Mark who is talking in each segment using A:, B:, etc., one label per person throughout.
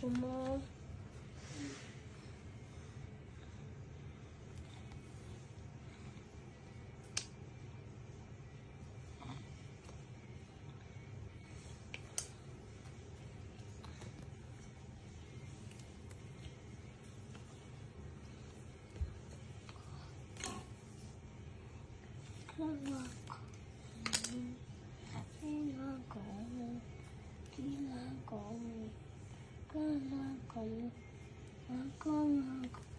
A: こも。かななこなこ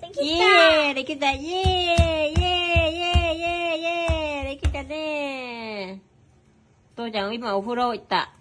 A: でき
B: イ
A: た
B: エーイできたイエーイイエーイイエーイイエーイできたね父ちゃん今お風呂行った。